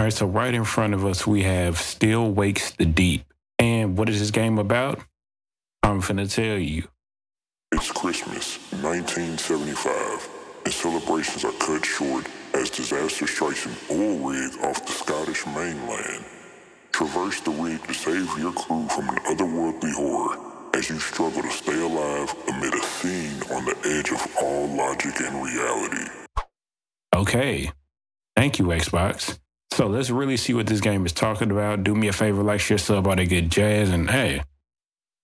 All right, so right in front of us, we have Still Wakes the Deep. And what is this game about? I'm finna tell you. It's Christmas, 1975, and celebrations are cut short as disaster strikes an oil rig off the Scottish mainland. Traverse the rig to save your crew from an otherworldly horror as you struggle to stay alive amid a scene on the edge of all logic and reality. Okay. Thank you, Xbox. So let's really see what this game is talking about. Do me a favor, like, share, sub, all that good jazz, and hey,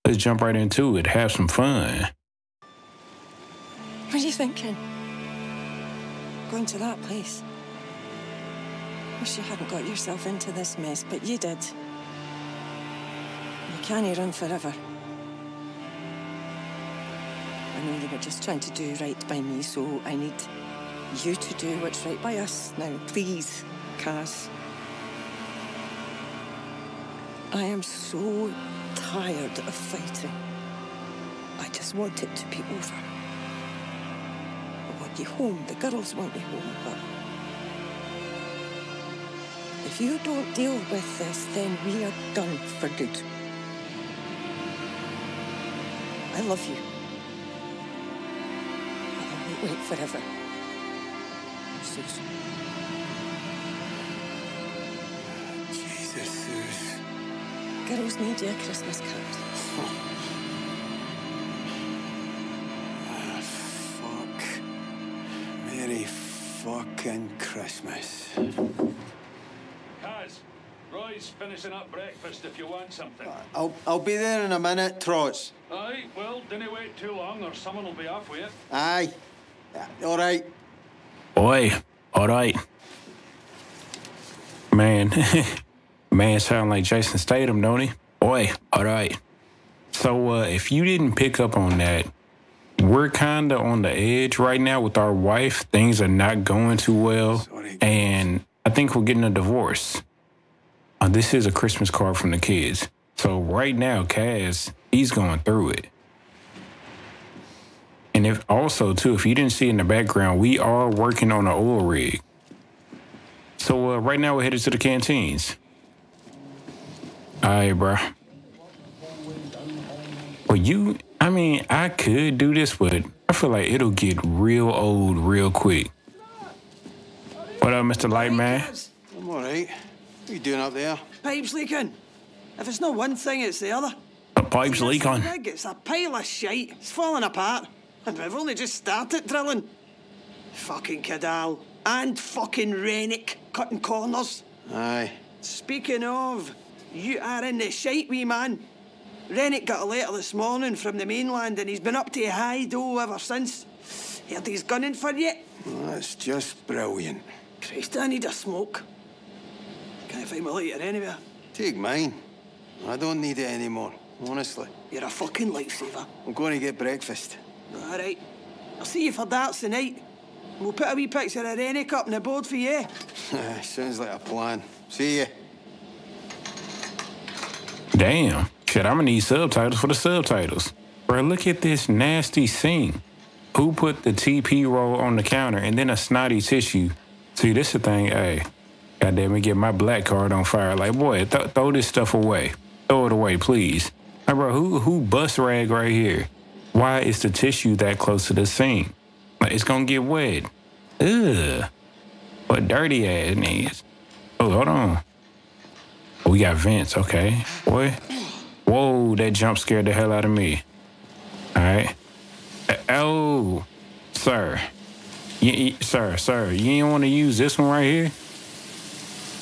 let's jump right into it. Have some fun. What are you thinking? Going to that place? Wish you hadn't got yourself into this mess, but you did. You can't run forever. I know you were just trying to do right by me, so I need you to do what's right by us. Now, please, Caz. I am so tired of fighting. I just want it to be over. I want you home. The girls want you home, but if you don't deal with this, then we are done for good. I love you. But I won't wait forever. Susan. Jesus, Sus. Girls need you a Christmas card. Ah, fuck. Merry fucking Christmas. Caz, Roy's finishing up breakfast if you want something. I'll, I'll be there in a minute, Trots. Aye, well, dinna wait too long or someone will be off with it. Aye. All right. Boy, all right. Man, man sound like Jason Statham, don't he? Boy, all right. So uh, if you didn't pick up on that, we're kind of on the edge right now with our wife. Things are not going too well, and I think we're getting a divorce. Uh, this is a Christmas card from the kids. So right now, Caz, he's going through it. And if also too, if you didn't see in the background, we are working on an oil rig. So uh, right now we're headed to the canteens. All right, bro. Well, you, I mean, I could do this, but I feel like it'll get real old real quick. What up, Mr. Lightman? I'm all right. What are you doing up there? Pipe's leaking. If it's not one thing, it's the other. The pipes This leak on. It's a pile of shite. It's falling apart. And we've only just started drilling. Fucking Cadal. And fucking Rennick cutting corners. Aye. Speaking of, you are in the shite, wee man. Rennick got a letter this morning from the mainland and he's been up to high oh, Hydo ever since. Heard he's gunning for you. Well, that's just brilliant. Christ, I need a smoke. Can't find my lighter anywhere. Take mine. I don't need it anymore, honestly. You're a fucking lifesaver. I'm going to get breakfast. All right. I'll see you for darts tonight. We'll put a wee picture of Rennick up on the board for you. Sounds like a plan. See ya. Damn. Shit, I'm gonna need subtitles for the subtitles. Bro, look at this nasty scene. Who put the TP roll on the counter and then a snotty tissue? See, this the thing, hey. Goddamn it, get my black card on fire. Like, boy, th- throw this stuff away. Throw it away, please. Hey, bro, who who bust rag right here? Why is the tissue that close to the sink? Like, it's gonna get wet. Ugh. What dirty ass is. Oh, hold on. Oh, we got vents, okay. Boy. Whoa, that jump scared the hell out of me. All right. Uh, Oh, sir. You, sir, sir, you ain't want to use this one right here?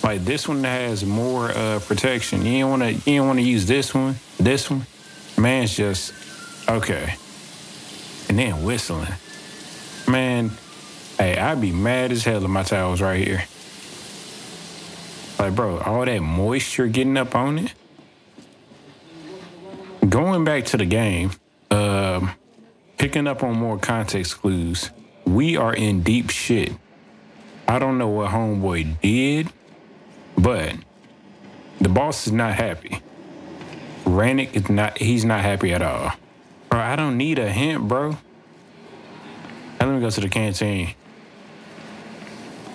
Like this one has more uh, protection. You ain't want to. You want to use this one. This one, man's just okay. And then whistling, man. Hey, I'd be mad as hell if my towel was right here. Like, bro, all that moisture getting up on it. Going back to the game, um, picking up on more context clues, we are in deep shit. I don't know what Homeboy did, but the boss is not happy. Rannick is not, he's not happy at all. Bro, I don't need a hint, bro. Now let me go to the canteen.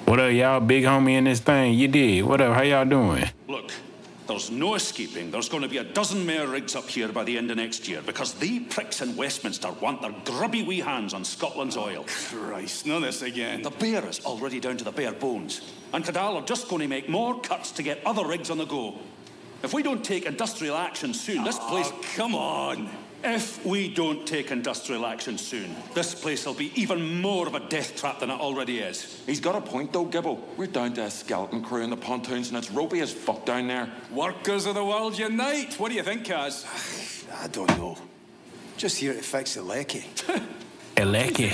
What up, y'all? Big homie in this thing. You did. What up? How y'all doing? Look, there's no escaping. There's going to be a dozen more rigs up here by the end of next year because the pricks in Westminster want their grubby wee hands on Scotland's oil. Christ, not this again. The bear is already down to the bare bones, and Cadal are just going to make more cuts to get other rigs on the go. If we don't take industrial action soon, this oh, place. Oh, come on. If we don't take industrial action soon, this place will be even more of a death trap than it already is. He's got a point though, Gibbo. We're down to a skeleton crew in the pontoons and it's ropey as fuck down there. Workers of the world unite. What do you think, Caz? I don't know. Just here to fix the lecky.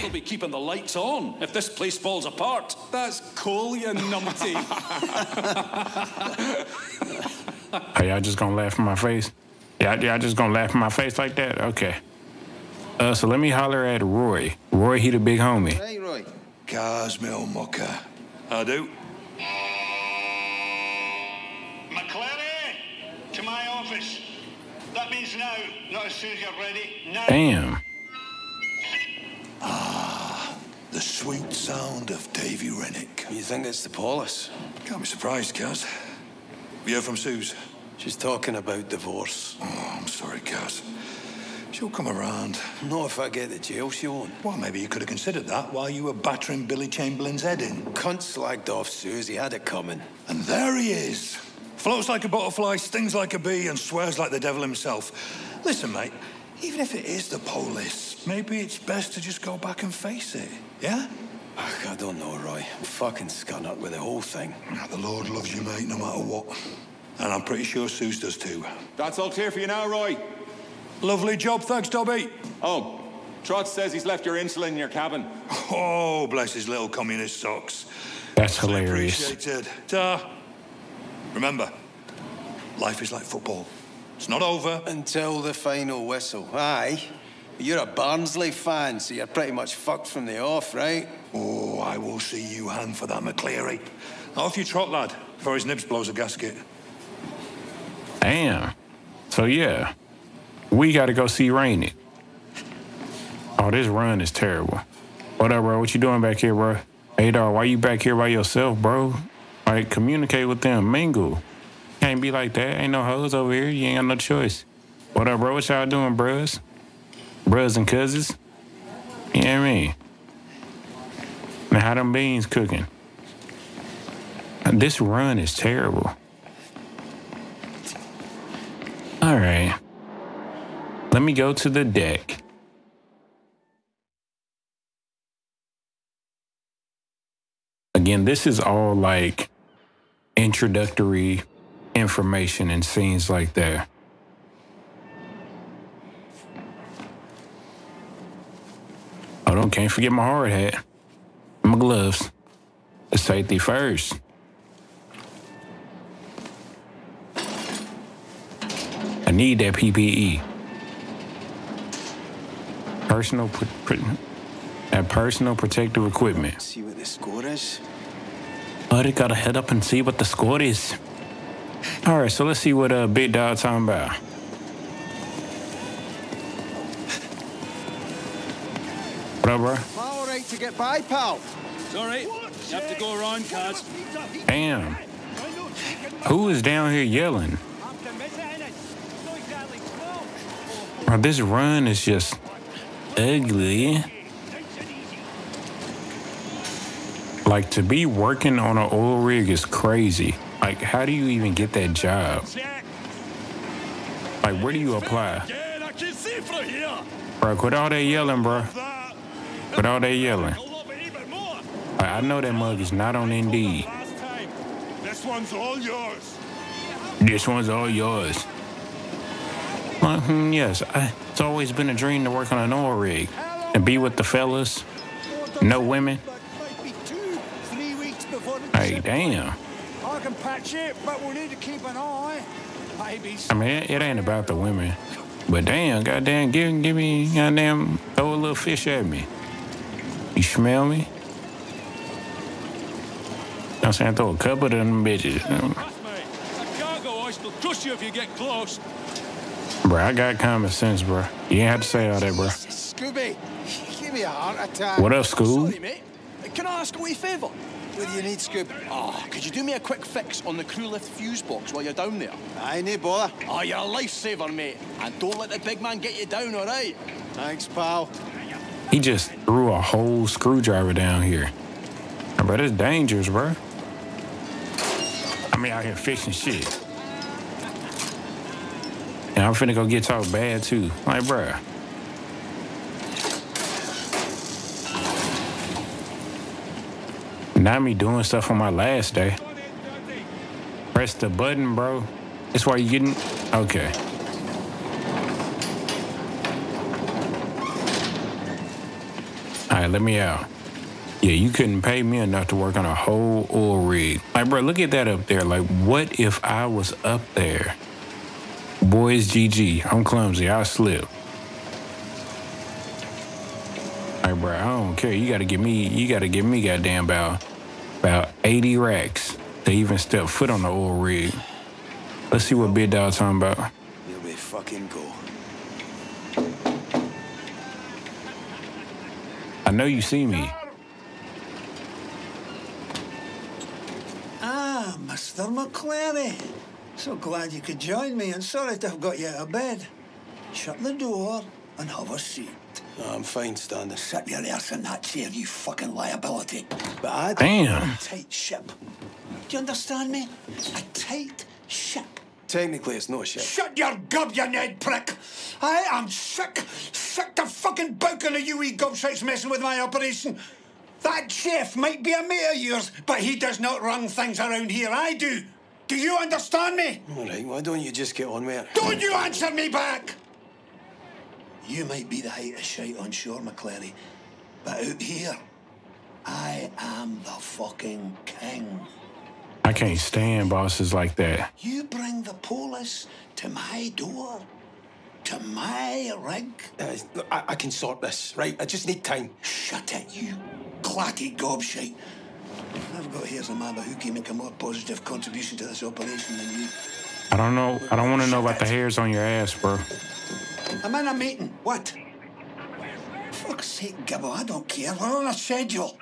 We'll be keeping the lights on if this place falls apart. That's coal, you numpty. Are y'all just gonna laugh in my face? Y'all, y'all just gonna laugh in my face like that? Okay. Uh, so let me holler at Roy. Roy, he the big homie. Hey, Roy. Caz, me old mucker. I do. McLeary, to my office. That means now, not as soon as you're ready. Now. Damn. Ah, The sweet sound of Davy Rennick. You think it's the Paulus? Can't be surprised, Caz. We heard from Suze? She's talking about divorce. Oh, I'm sorry, Caz. She'll come around. Not if I get the jail she won't. Well, maybe you could have considered that while you were battering Billy Chamberlain's head in. Cunt slagged off Susie, had it coming. And there he is. Floats like a butterfly, stings like a bee, and swears like the devil himself. Listen, mate, even if it is the police, maybe it's best to just go back and face it. Yeah? I don't know, Roy. I'm fucking scun up with the whole thing. The Lord loves you, mate, no matter what. And I'm pretty sure Suze does too. That's all clear for you now, Roy. Lovely job, thanks, Dobby. Oh, Trot says he's left your insulin in your cabin. Oh, bless his little communist socks. That's hilarious. Appreciated. Ta. Remember, life is like football. It's not over. Until the final whistle. Aye. You're a Barnsley fan, so you're pretty much fucked from the off, right? Oh, I will see you hand for that, McLeary. Off you trot, lad, before his nibs blows a gasket. Damn. So yeah, we got to go see Rainy. Oh, this run is terrible. What up, bro? What you doing back here, bro? Hey, dog, why you back here by yourself, bro? Like, communicate with them, mingle. Can't be like that. Ain't no hoes over here. You ain't got no choice. What up, bro? What y'all doing, bros? Bros and cousins? You know what I mean? Now, how them beans cooking? This run is terrible. All right. Let me go to the deck. Again, this is all like introductory information and scenes like that. Hold on, can't forget my hard hat. My gloves. The safety first. I need that PPE. Personal, pr- pr- that personal protective equipment. See what the score is? They gotta head up and see what the score is. All right, so let's see what uh, Big Dog talking about. What up, bro? All right to get by, pal. It's all right. You have to go around, Caz. Damn. Who is down here yelling? Bro, this run is just ugly. Like to be working on an oil rig is crazy. Like, how do you even get that job? Like, where do you apply? Yeah, I can see from here. Bro, quit all that yelling, bro. Quit all that yelling. I love it even more. Like, I know that mug is not on Indeed. This one's all yours. This one's all yours. Well, hmm, yes, I, it's always been a dream to work on an oil rig and be with the fellas. No women. Hey, damn. I can patch it, but we'll need to keep an eye. Maybe I mean, it, it ain't about the women. But damn, goddamn, give, give me, goddamn, throw a little fish at me. You smell me? I'm saying throw a couple of them bitches. Trust me. A cargo hoist will crush you if you get close. Bro, I got common sense, bro. You ain't have to say all that, bro. Scooby, give me a heart attack. What up, Scoob? Sorry, mate. Can I ask a wee favour? What do you need, Scoop? Ah, could you do me a quick fix on the crew lift fuse box while you're down there? Aye, no bother. Ah, you're a lifesaver, mate. And don't let the big man get you down, all right? Thanks, pal. He just threw a whole screwdriver down here. But it's dangerous, bro. I mean, out here fixing shit. I'm finna go get talked bad too. Like, bruh. Not me doing stuff on my last day. Press the button, bro. That's why you getting. Okay. All right, let me out. Yeah, you couldn't pay me enough to work on a whole oil rig. Like, bro, look at that up there. Like, what if I was up there? Boys, GG. I'm clumsy. I slip. Like, bro, I don't care. You gotta give me. You gotta give me goddamn about about 80 racks to even step foot on the oil rig. Let's see what Big Dog talking about. Here we fucking go. I know you see me. Ah, Mr. McLeary. So glad you could join me, and sorry to have got you out of bed. Shut the door and have a seat. I'm fine standing. Sit your ass in that chair, you fucking liability. But I Damn. A tight ship. Do you understand me? A tight ship. Technically, it's not a ship. Shut your gob, you Ned prick! I am sick, sick to fucking bouking of you wee gobshites messing with my operation. That chef might be a mate of yours, but he does not run things around here. I do. Do you understand me? All right, why don't you just get on with it? Don't you answer me back! You might be the height of shite on shore, McLeary, but out here, I am the fucking king. I can't stand bosses like that. You bring the police to my door, to my rig. Uh, look, I, I can sort this, right? I just need time. Shut it, you clatty gobshite. I've got here's a man who can make a more positive contribution to this operation than you. I don't know. I don't want to know about the hairs on your ass, bro. I'm in a meeting. What? For Fuck's sake, Gibbo, I don't care. We're on a schedule.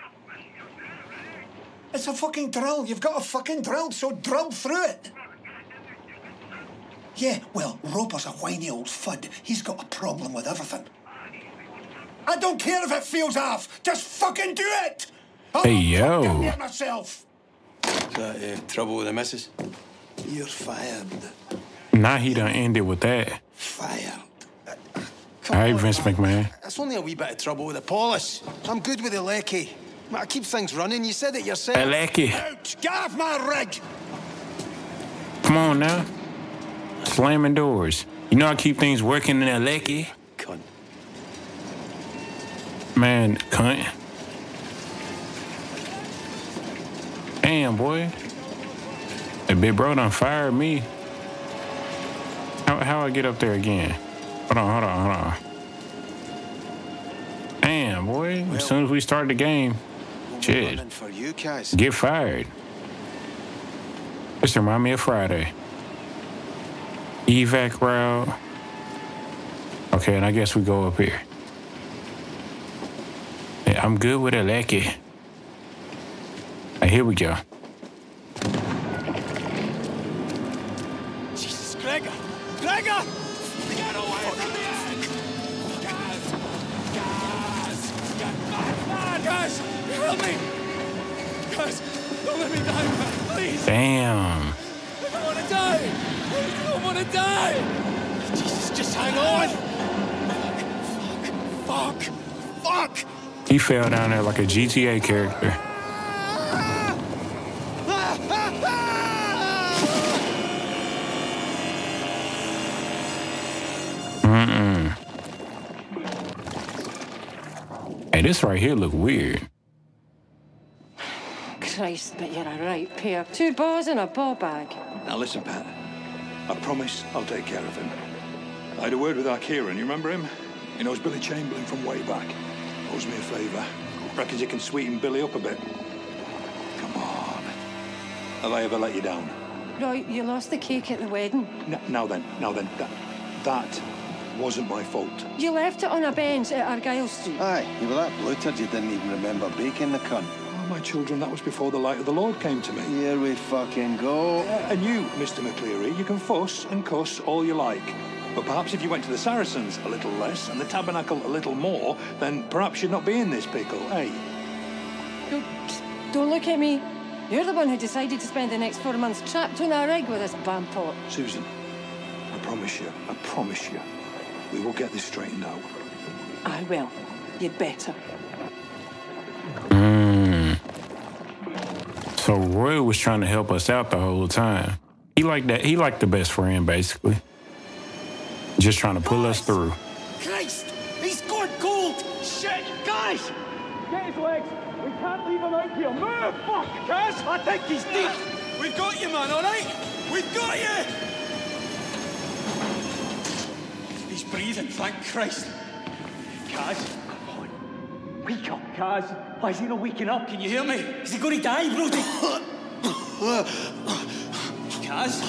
It's a fucking drill. You've got a fucking drill, so drill through it. Yeah, well, Roper's a whiny old fud. He's got a problem with everything. I don't care if it feels off. Just fucking do it. I'll Hey, yo. fucking hurt myself. Is that uh, trouble with the missus? You're fired. Now he done ended with that. Fired. All right, Vince McMahon. That's only a wee bit of trouble with the polish. I'm good with the lecky. I keep things running. You said it yourself. Hey, Lecky. Out! Get off my rig! Come on now. Slamming doors. You know I keep things working in a Lecky. Cunt. Man, cunt. Damn, boy. That big bro done fired me. How, how I get up there again? Hold on, hold on, hold on. Damn, boy. As soon as we start the game, shit, you, get fired. This remind me of Friday. Evac route. Okay, and I guess we go up here. Yeah, I'm good with it, Lecky. Here we go. Jesus, Gregor! Gregor! Get away from the edge! Caz! Caz! Get back, man! Caz! Help me! Caz! Don't let me die, man! Please! Damn. I don't want to die! I don't want to die! Jesus, just hang on! Fuck! Fuck! Fuck! Fuck! He fell down there like a GTA character. This right here look weird. Christ, but you're a right pair. Two balls and a ball bag. Now listen, Pat. I promise I'll take care of him. I had a word with our Kieran, you remember him? He knows Billy Chamberlain from way back. Owes me a favour. Reckons you can sweeten Billy up a bit. Come on. Have I ever let you down? Right, you lost the cake at the wedding. N- now then, now then, that, that wasn't my fault. You left it on a bench at Argyle Street. Aye, you were that bloated you didn't even remember baking the cunt. Oh, my children, that was before the light of the Lord came to me. Here we fucking go. And you, Mr. McLeary, you can fuss and cuss all you like. But perhaps if you went to the Saracens a little less and the Tabernacle a little more, then perhaps you'd not be in this pickle, eh? Don't, don't look at me. You're the one who decided to spend the next four months trapped on a rig with this vampot. Susan, I promise you, I promise you, we will get this straightened out. I will. You'd better. Mm. So Roy was trying to help us out the whole time. He liked that. He liked the best friend, basically. Just trying to pull us through. Christ! He's gone cold! Shit! Guys! Get his legs! We can't leave him out here! Move! Fuck! Caz! I think he's deep! We've got you, man, alright? We've got you! He's breathing, thank Christ. Caz, come on. Wake up, Caz. Why is he not waking up? Can you hear me? Is he going to die, Brody? Caz?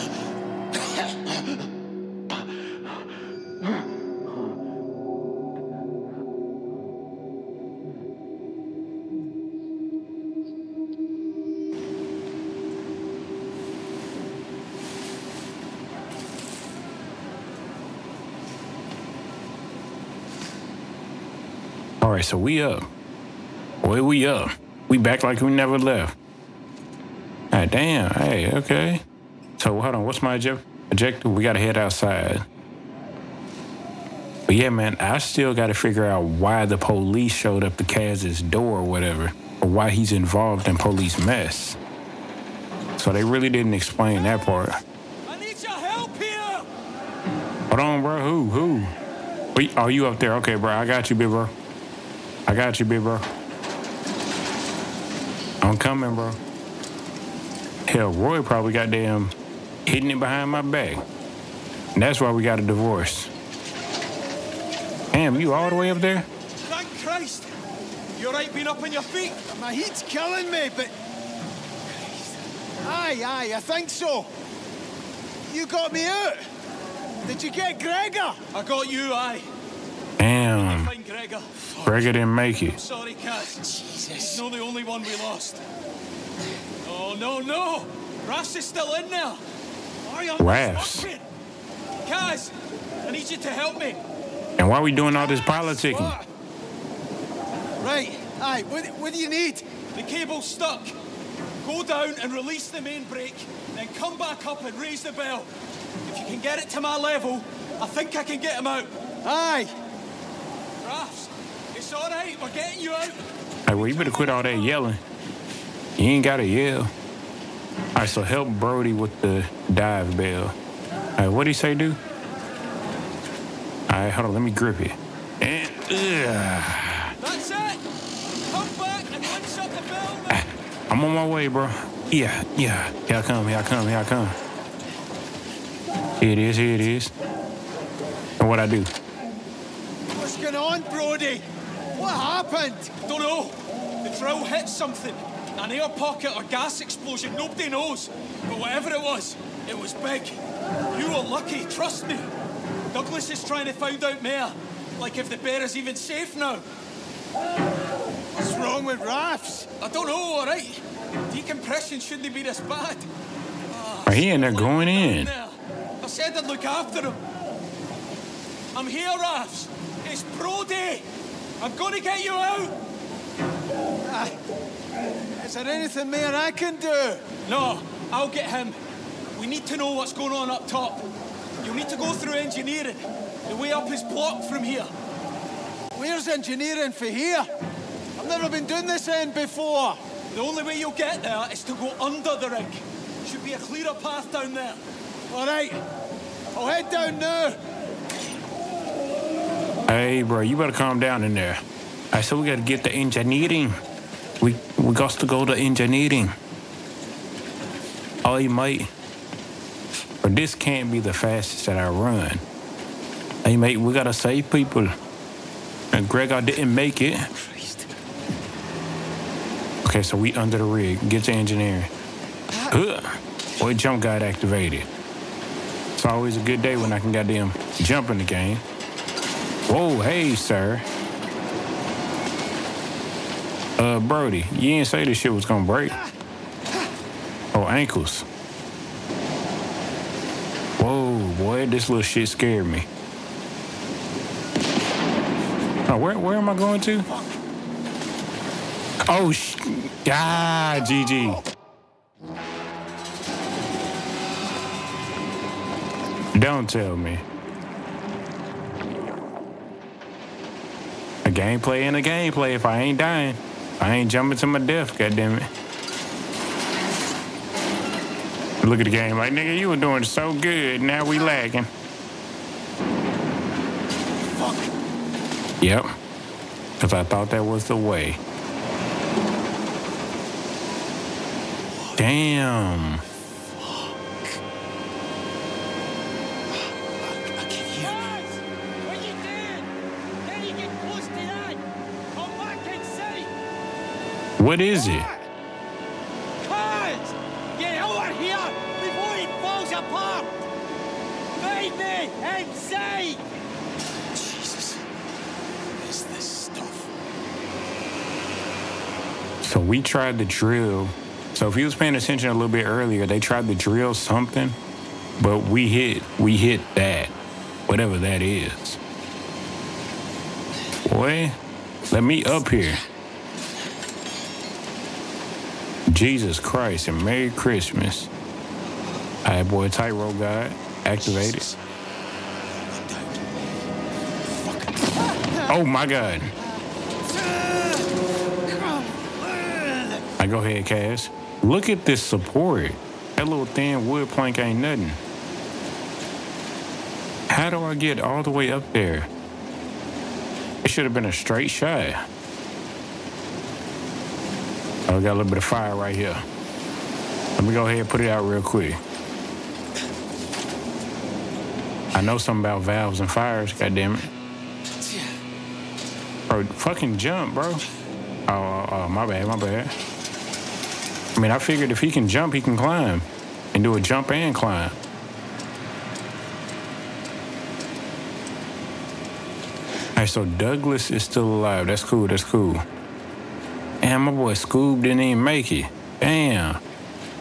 Right, so we up. Boy, we up. We back like we never left. Ah, damn. Hey, okay. So hold on. What's my object- objective? We gotta head outside. But yeah, man, I still gotta figure out why the police showed up to Caz's door or whatever, or why he's involved in police mess. So they really didn't explain that part. I need your help here! Hold on, bro. Who? Who? Are you up there? Okay, bro. I got you, big bro. I got you, big bro. I'm coming, bro. Hell, Roy probably got damn hitting it behind my back. And that's why we got a divorce. Damn, you all the way up there? Thank Christ! You alright being up on your feet? My heat's killing me, but. Aye, aye, I think so. You got me out. Did you get Gregor? I got you, aye. Damn. Fine, Gregor. Gregor didn't make it. Sorry, Caz. Jesus. He's not the only one we lost. Oh, no, no! Rafs is still in there. Are you Rafs? Caz, I need you to help me. And why are we doing all this politicking? Right, aye, what, what do you need? The cable's stuck. Go down and release the main brake, then come back up and raise the bell. If you can get it to my level, I think I can get him out. Aye. It's all right. We're getting you out. Hey, well, you better quit all that yelling. You ain't gotta yell. All right, so help Brody with the dive bell. All right, what'd he say, do? All right, hold on, let me grip it. And, ugh. That's it. Come back and up the. I'm on my way, bro. Yeah, yeah. Here I come, here I come, here I come. Here it is, here it is. And what I do? What's on, Brody? What happened? Don't know. The drill hit something. An air pocket or gas explosion, nobody knows. But whatever it was, it was big. You were lucky, trust me. Douglas is trying to find out more. Like if the bear is even safe now. What's wrong with Rafs? I don't know, all right. Decompression shouldn't be this bad. Oh, he in there going in. There. I said I'd look after him. I'm here, Rafs. Brody. I'm gonna get you out. Aye. Is there anything more I can do? No, I'll get him. We need to know what's going on up top. You'll need to go through engineering. The way up is blocked from here. Where's engineering for here? I've never been doing this end before. The only way you'll get there is to go under the rig. Should be a clearer path down there. All right. I'll head down now. Hey, bro, you better calm down in there. I said we gotta get the engineering. We we got to go to engineering. Oh, mate. But this can't be the fastest that I run. Hey, mate, we gotta save people. And Gregor didn't make it. Okay, so we under the rig. Get to engineering. Ah. Ugh. Boy, jump got activated. It's always a good day when I can goddamn jump in the game. Whoa, hey, sir. Uh, Brody, you didn't say this shit was gonna break. Oh, ankles. Whoa, boy, this little shit scared me. Oh, where, where am I going to? Oh, sh- ah, GG. Don't tell me. Gameplay and a gameplay if I ain't dying. I ain't jumping to my death, goddammit. Look at the game like, nigga, you were doing so good. Now we lagging. Fuck. Yep. Because I thought that was the way. Damn. What is it? Caz! Get over here before it falls apart! Feed me and see! Jesus. What is this stuff? So we tried to drill. So if you was paying attention a little bit earlier, they tried to drill something, but we hit we hit that, whatever that is. Boy, let me up here. Jesus Christ and Merry Christmas. All right, boy, tightrope guide activated. Oh my God. I go ahead, Caz. Look at this support. That little thin wood plank ain't nothing. How do I get all the way up there? It should have been a straight shot. We got a little bit of fire right here. Let me go ahead and put it out real quick. I know something about valves and fires, goddammit. Bro, fucking jump, bro. Oh, oh, oh, my bad, my bad. I mean, I figured if he can jump, he can climb. And do a jump and climb. All right, so Douglas is still alive. That's cool, that's cool. Damn, my boy Scoob didn't even make it. Damn.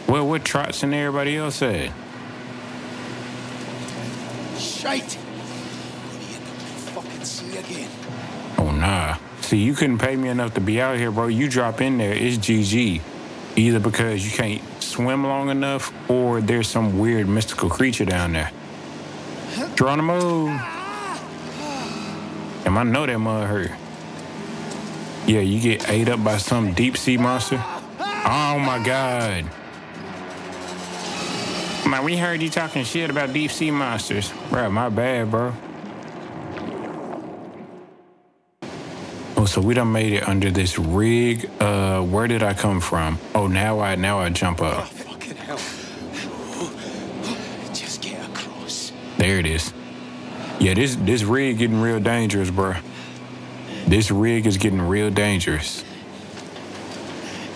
Well, what Trots and everybody else at? Shite! Fucking see again. Oh, nah. See, you couldn't pay me enough to be out here, bro. You drop in there, it's GG. Either because you can't swim long enough or there's some weird mystical creature down there. Geronimo! Ah. Damn, I know that mud hurt. Yeah, you get ate up by some deep sea monster. Oh my god. Man, we heard you talking shit about deep sea monsters. Bro, my bad, bro. Oh, so we done made it under this rig. Uh, where did I come from? Oh, now I now I jump up. Fucking hell. Just get across. There it is. Yeah, this this rig getting real dangerous, bro. This rig is getting real dangerous.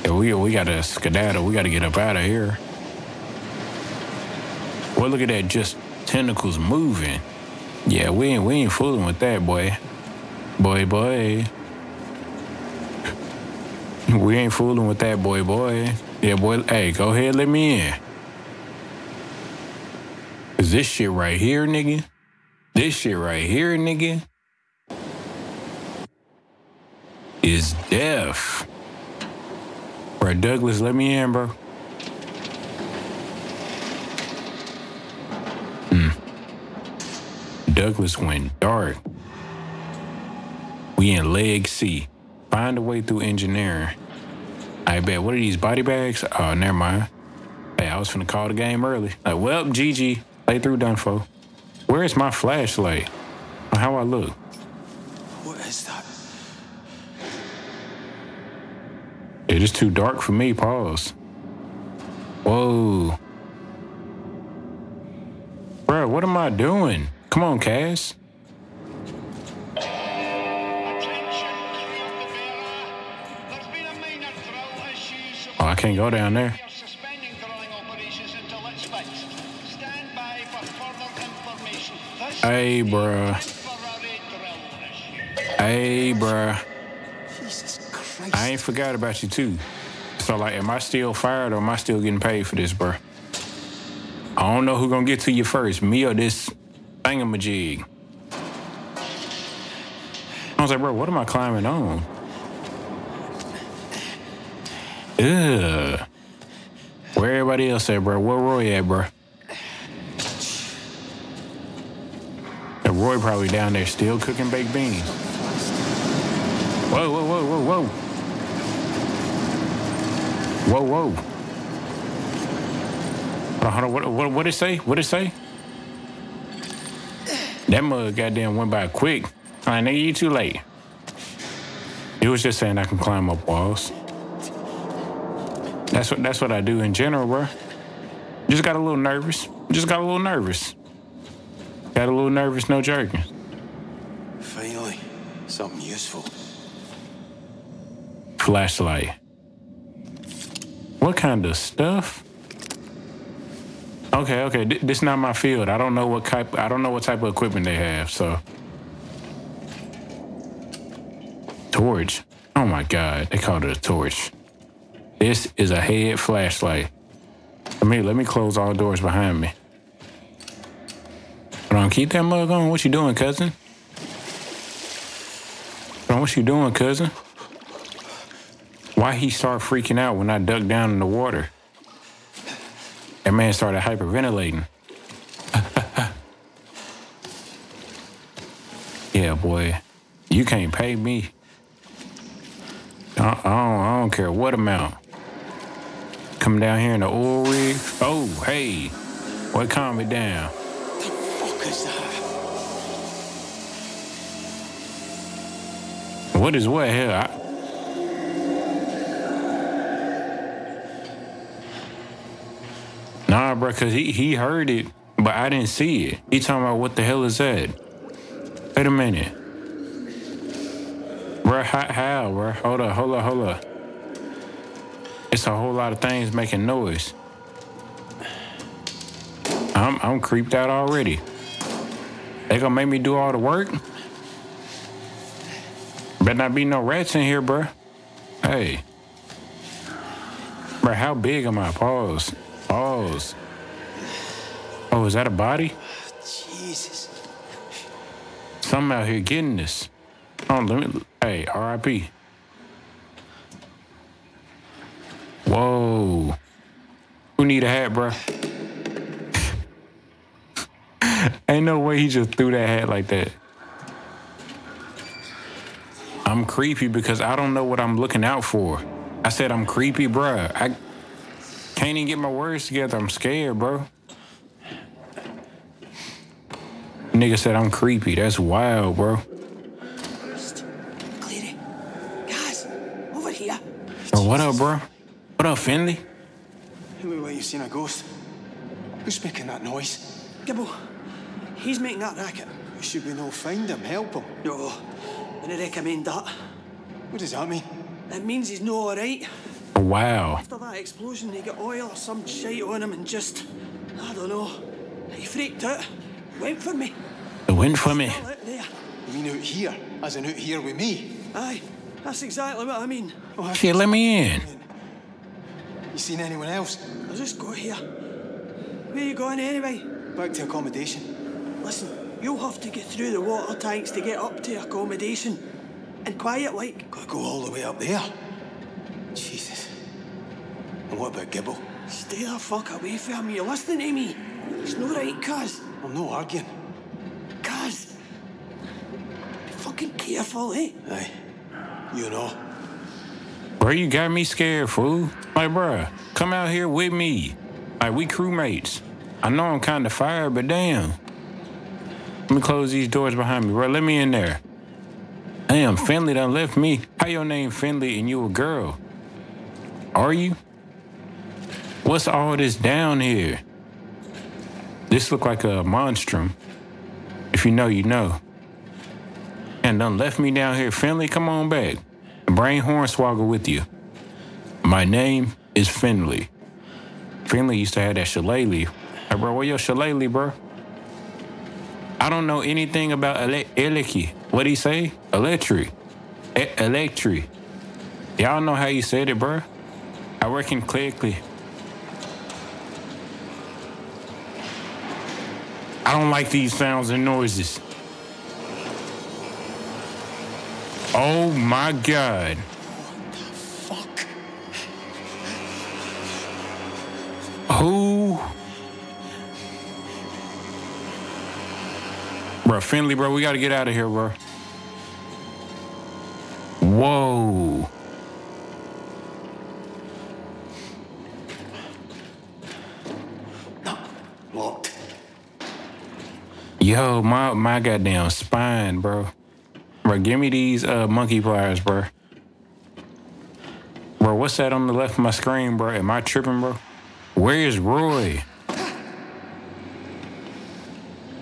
Yeah, we we gotta skedaddle. We gotta get up out of here. Well, look at that, just tentacles moving. Yeah, we ain't we ain't fooling with that, boy. Boy, boy. We ain't fooling with that, boy, boy. Yeah, boy. Hey, go ahead, let me in. Is this shit right here, nigga? This shit right here, nigga, is deaf. Bro, Douglas, let me in, bro. Hmm. Douglas went dark. We in leg C. Find a way through engineering. I bet. What are these body bags? Oh, never mind. Hey, I was finna call the game early. Like, well, GG. Play through done for. Where is my flashlight? How I look? What is that? It is too dark for me. Pause. Whoa. Bro, what am I doing? Come on, Caz. Oh, I can't go down there. Hey, bruh. Hey, bruh. I ain't forgot about you too. So like, am I still fired or am I still getting paid for this, bro? I don't know who gonna get to you first, me or this thingamajig. I was like, bro, what am I climbing on? Ugh. Where everybody else at, bro? Where Roy at, bro? And Roy probably down there still cooking baked beans. Whoa, whoa, whoa, whoa, whoa. Whoa, whoa. Hold on. What, what, what it say? What did it say? That mug goddamn went by quick. All right, nigga, you too late. He was just saying I can climb up walls. That's what that's what I do in general, bro. Just got a little nervous. Just got a little nervous. Got a little nervous, no jerking. Finally, something useful. Flashlight. What kind of stuff? Okay, okay. th- This not my field. I don't know what type. I don't know what type of equipment they have. So, torch. Oh my God, they called it a torch. This is a head flashlight. Let me let me close all doors behind me. Hold on, keep that mug on. What you doing, cousin? What you doing, cousin? Why he start freaking out when I dug down in the water? That man started hyperventilating. yeah, boy, you can't pay me. I, don't, I don't care what amount. Coming down here in the oil rig. Oh, hey, boy, calm it down. What is what hell? I, Nah, bro, cause he he heard it, but I didn't see it. He talking about what the hell is that? Wait a minute, bro. How, how bro? Hold up, hold up, hold up. It's a whole lot of things making noise. I'm I'm creeped out already. They gonna make me do all the work? Better not be no rats in here, bro. Hey. Bro, how big am I? Pause. Pause. Oh, is that a body? Jesus. Something out here getting this. Oh, let me. Hey, R.I.P. Whoa. Who need a hat, bro? Ain't no way he just threw that hat like that. I'm creepy because I don't know what I'm looking out for. I said I'm creepy, bruh. I can't even get my words together. I'm scared, bro. Nigga said I'm creepy. That's wild, bro. Clary. Guys, over here. Oh, what up, bro? What up, Finley? You look like you've seen a ghost. Who's making that noise? Gibbo, he's making that racket. We should we no find him, help him? No, I don't recommend that. What does that mean? It means he's no alright. Wow. After that explosion, he got oil or some shite on him and just, I don't know. He freaked out. Went for me. It went for me. Out there. You mean out here? As in out here with me? Aye, that's exactly what I mean. Oh, Shit, let me in. You seen anyone else? I'll just go here. Where you going anyway? Back to accommodation. Listen, you'll have to get through the water tanks to get up to accommodation. And quiet like. Gotta go all the way up there. Jesus. And what about Gibble? Stay the fuck away from me. You listening to me? It's no right, cuz. I'm no arguing. Cuz. Be fucking careful, eh? Aye. You know. Bro, you got me scared, fool. Like, bruh, come out here with me. Like, we crewmates. I know I'm kind of fired, but damn. Let me close these doors behind me, bro. Let me in there. Damn, Finley done left me. How your name Finley and you a girl? Are you? What's all this down here? This look like a monstrum. If you know, you know. And done left me down here. Finley, come on back. Brain Hornswoggle with you. My name is Finley. Finley used to have that shillelagh. Hey, bro, where your shillelagh, bro? I don't know anything about ele- Eleki. What'd he say? Electric. E-. Y'all know how you said it, bro. I reckon clearly. I don't like these sounds and noises. Oh my god. Fuck. Who? Bro, Finlay, bro, we gotta get out of here, bro. Whoa. Locked. Yo, my my goddamn spine, bro. Bro, give me these uh monkey pliers, bro. Bro, what's that on the left of my screen, bro? Am I tripping, bro? Where is Roy?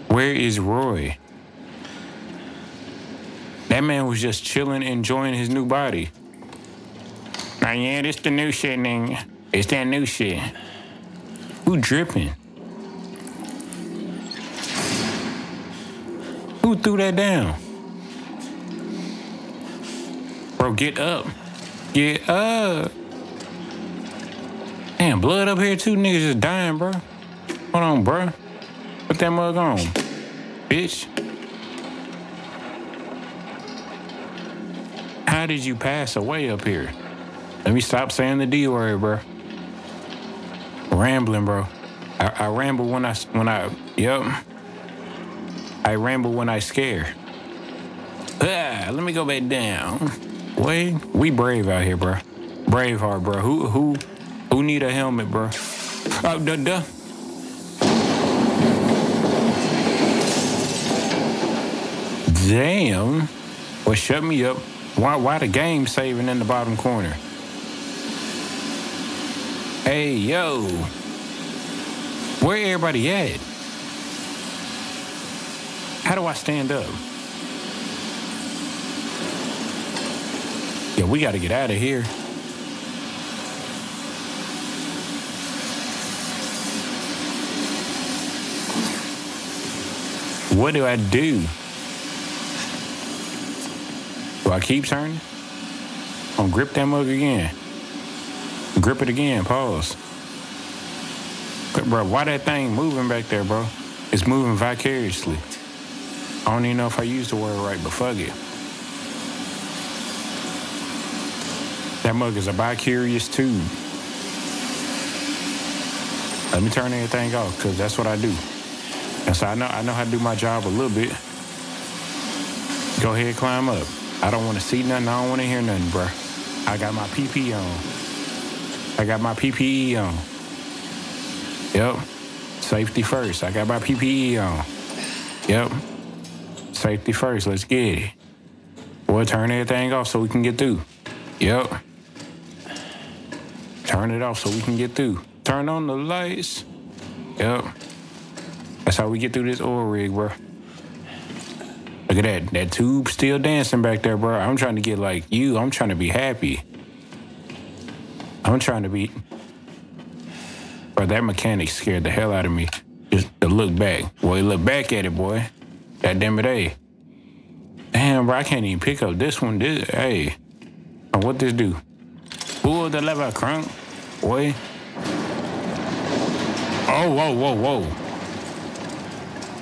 Where is Roy? That man was just chilling, enjoying his new body. Nah, yeah, this the new shit, nigga. It's that new shit. Who dripping? Threw that down? Bro, get up. Get up. Damn, blood up here too. Niggas just dying, bro. Hold on, bro. Put that mug on. Bitch. How did you pass away up here? Let me stop saying the D word, bro. Rambling, bro. I, I ramble when I when I yep. I ramble when I scare. Ah, let me go back down. Wait, we brave out here, bro. Brave heart, bro. Who who who need a helmet, bro? Oh, duh, duh. Damn. Well, shut me up. Why why the game saving in the bottom corner? Hey, yo. Where everybody at? How do I stand up? Yeah, we gotta get out of here. What do I do? Do I keep turning? I'm grip that mug again. Grip it again. Pause. But bro, why that thing moving back there, bro? It's moving vicariously. I don't even know if I used the word right, but fuck it. That mug is a bi-curious tube. Let me turn everything off, cause that's what I do. And so I know I know how to do my job a little bit. Go ahead, climb up. I don't want to see nothing. I don't want to hear nothing, bro. I got my PP on. I got my PPE on. Yep. Safety first. I got my PPE on. Yep. Safety first. Let's get it. Boy, turn everything off so we can get through. Yep. Turn it off so we can get through. Turn on the lights. Yep. That's how we get through this oil rig, bro. Look at that. That tube still dancing back there, bro. I'm trying to get like you. I'm trying to be happy. I'm trying to be. Bro, that mechanic scared the hell out of me. Just to look back. Boy, look back at it, boy. God damn it, hey. Damn, bro, I can't even pick up this one. This, hey. What this do? Pull the lever, crunk. Boy. Oh, whoa, whoa, whoa.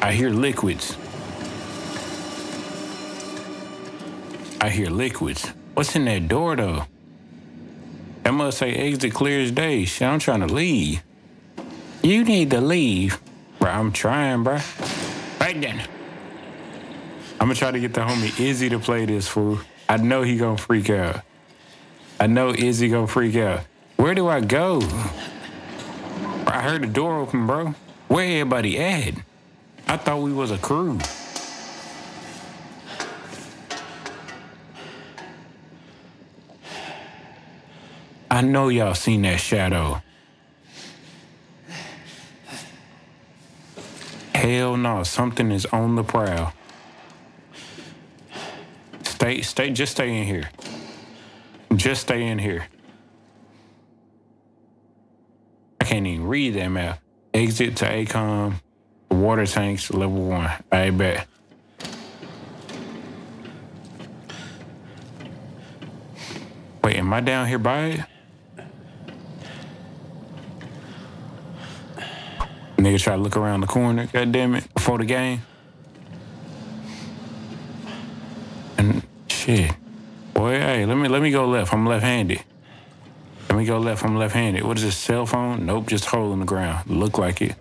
I hear liquids. I hear liquids. What's in that door though? That must say exit clear as day. Shit, I'm trying to leave. You need to leave. Bro, I'm trying, bro. Right then. I'm gonna try to get the homie Izzy to play this fool. I know he gonna freak out. I know Izzy gonna freak out. Where do I go? I heard the door open, bro. Where everybody at? I thought we was a crew. I know y'all seen that shadow. Hell no, something is on the prowl. Stay, stay, just stay in here. Just stay in here. I can't even read that map. Exit to ACOM, water tanks, level one. I bet. Wait, am I down here by it? Nigga try to look around the corner, god damn it, before the game. And shit. Boy, hey, let me let me go left. I'm left-handed. Let me go left. I'm left-handed. What is this? Cell phone? Nope, just hole in the ground. Look like it.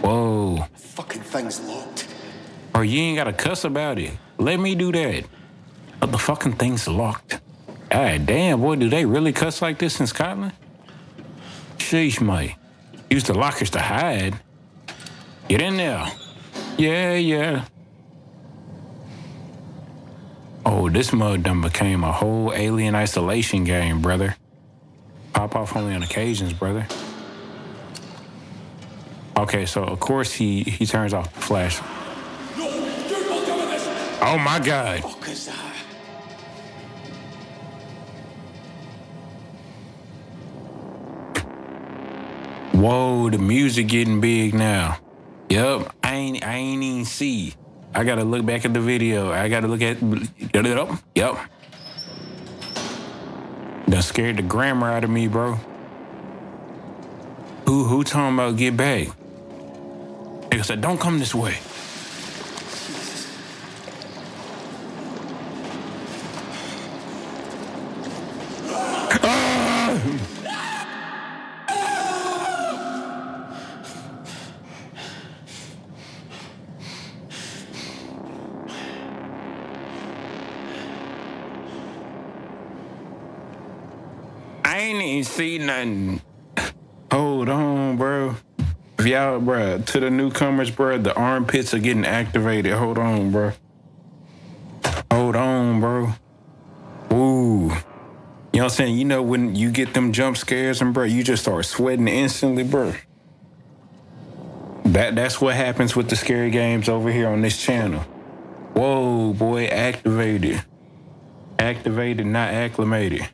Whoa. Fucking thing's locked. Or you ain't gotta cuss about it. Let me do that. But the fucking thing's locked. God damn, boy, do they really cuss like this in Scotland? Sheesh, mate. Use the lockers to hide. Get in there. Yeah, yeah. Oh, this mud done became a whole alien isolation game, brother. Pop off only on occasions, brother. Okay, so of course he he turns off the flash. Oh my god. Whoa, the music getting big now. Yep, I ain't I ain't even see. I gotta look back at the video. I gotta look at up. Yup. That scared the grammar out of me, bro. Who who talking about get back? Nigga said, don't come this way. To the newcomers, bro, the armpits are getting activated. Hold on, bro. Hold on, bro. Ooh. You know what I'm saying? You know when you get them jump scares and bro, you just start sweating instantly, bro. That that's what happens with the scary games over here on this channel. Whoa, boy, activated. Activated, not acclimated.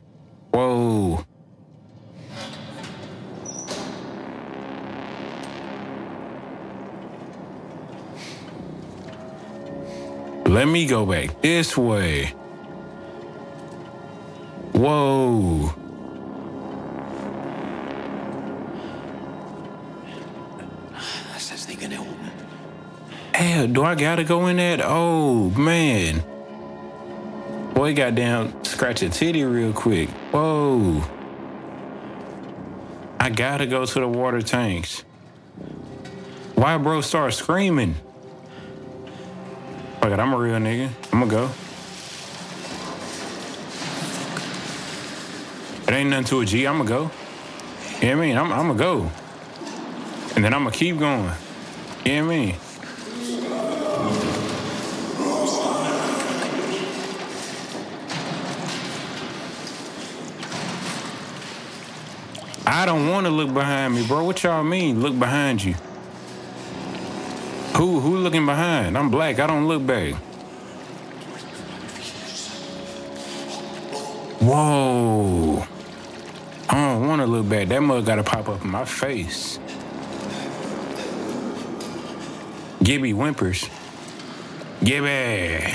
Let me go back this way. Whoa. This isn't gonna open. Hell, do I gotta go in that? Oh, man. Boy, got down, scratch a titty real quick. Whoa. I gotta go to the water tanks. Why bro start screaming? It, I'm a real nigga. I'ma go. It ain't nothing to a G, I'ma go. You know what I mean? I'm, I'ma go. And then I'ma keep going. You know what I mean? I don't want to look behind me, bro. What y'all mean? Look behind you. Who who looking behind? I'm black. I don't look back. Whoa. I don't want to look back. That mug got to pop up in my face. Gibby whimpers. Gibby.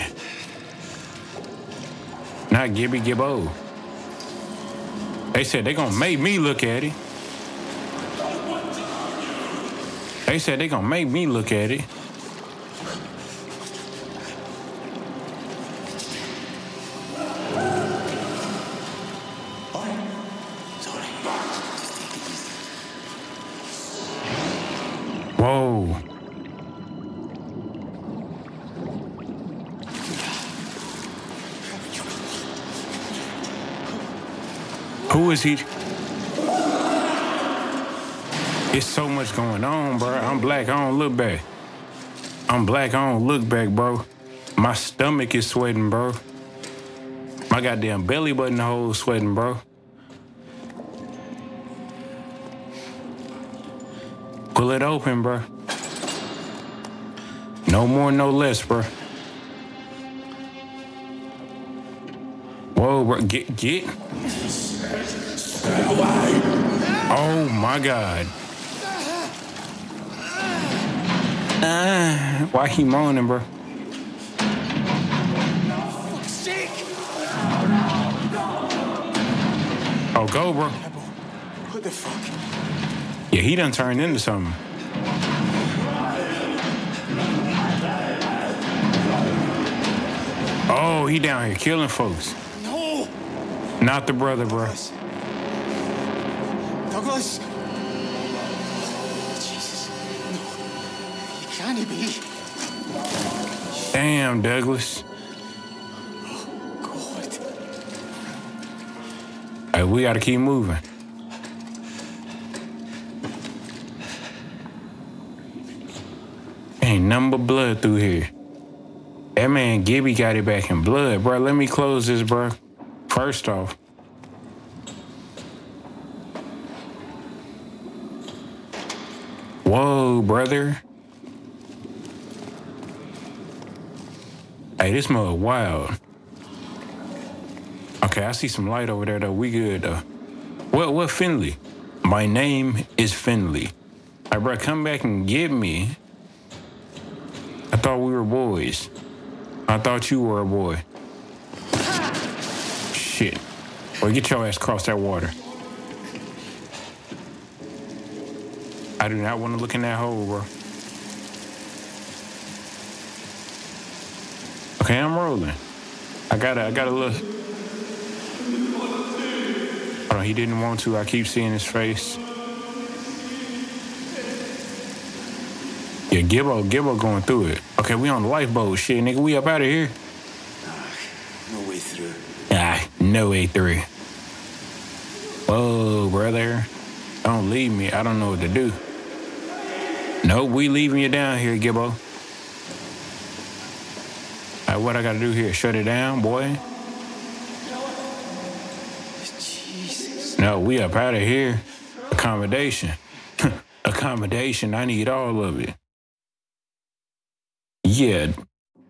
Not Gibby Gibbo. They said they gonna make me look at it. They said they gonna make me look at it. Whoa. Who is he? It's so much going on, bro. I'm black. I don't look back. I'm black. I don't look back, bro. My stomach is sweating, bro. My goddamn belly button hole sweating, bro. It open, bro. No more, no less, bro. Whoa, bro. Get, get. Oh my God. Ah, why he moaning, bro? Oh, go, bro. What the fuck? He done turned into something. Oh, he down here killing folks. No! Not the brother, bro. Douglas! Jesus. No. You can't be. Damn, Douglas. Oh, God. Hey, we gotta keep moving. Blood through here. That man Gibby got it back in blood, bro. Let me close this, bro. First off. Whoa, brother. Hey, this mug wild. Okay, I see some light over there though. We good though. What what Finlay? My name is Finlay. Hey, bro, come back and get me. I thought we were boys. I thought you were a boy. Shit. Well, get your ass across that water. I do not want to look in that hole, bro. Okay, I'm rolling. I gotta, I gotta look. Hold on, he didn't want to. I keep seeing his face. Yeah, Gibbo, Gibbo going through it. Okay, we on the lifeboat. Shit, nigga, we up out of here. No way through. Ah, no way through. Whoa, brother. Don't leave me. I don't know what to do. Nope, we leaving you down here, Gibbo. Alright, what I gotta do here? Shut it down, boy? Jesus. No, we up out of here. Accommodation. Accommodation. I need all of it. Yeah,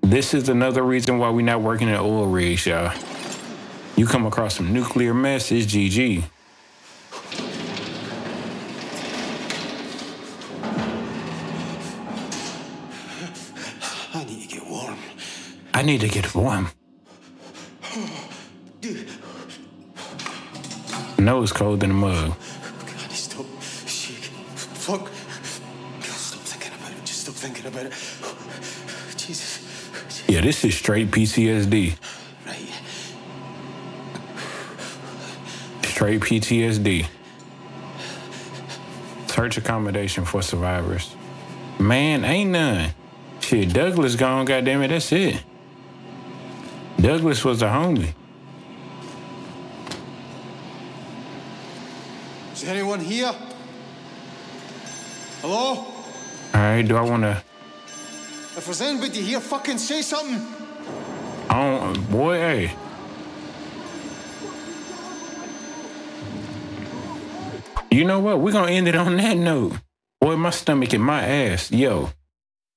this is another reason why we're not working at oil rigs, y'all. You come across some nuclear mess, it's GG. I need to get warm. I need to get warm. Know it's cold in the mug. God, stop shaking. Fuck. God, stop thinking about it. Just stop thinking about it. Jesus. Yeah, this is straight PTSD. Right. Straight PTSD. Search accommodation for survivors. Man, ain't none. Shit, Douglas gone, goddamn it, that's it. Douglas was a homie. Is anyone here? Hello? All right, do I want to? If there's anybody here, fucking say something. I don't, boy, hey. You know what? We're gonna end it on that note. Boy, my stomach and my ass. Yo,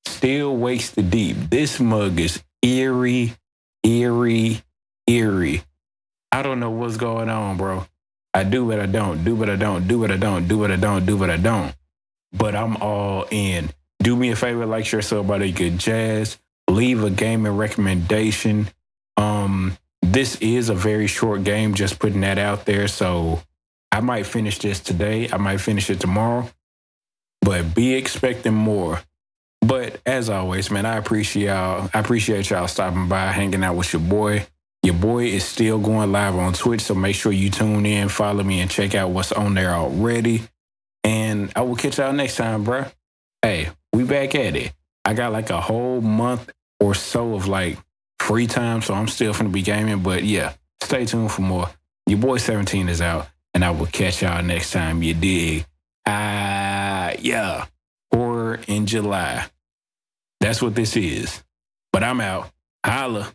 still wakes the deep. This mug is eerie, eerie, eerie. I don't know what's going on, bro. I do but I don't, do but I don't, do but I don't, do but I don't, do but I don't. But I'm all in. Do me a favor, like, share, the good jazz. Leave a gaming recommendation. Um, this is a very short game, just putting that out there. So I might finish this today. I might finish it tomorrow. But be expecting more. But as always, man, I appreciate y'all. I appreciate y'all stopping by, hanging out with your boy. Your boy is still going live on Twitch, so make sure you tune in, follow me, and check out what's on there already. And I will catch y'all next time, bruh. Hey, we back at it. I got like a whole month or so of like free time, so I'm still gonna be gaming. But yeah, stay tuned for more. Your boy 17 is out, and I will catch y'all next time. You dig? Ah, yeah. Horror in July. That's what this is. But I'm out. Holla.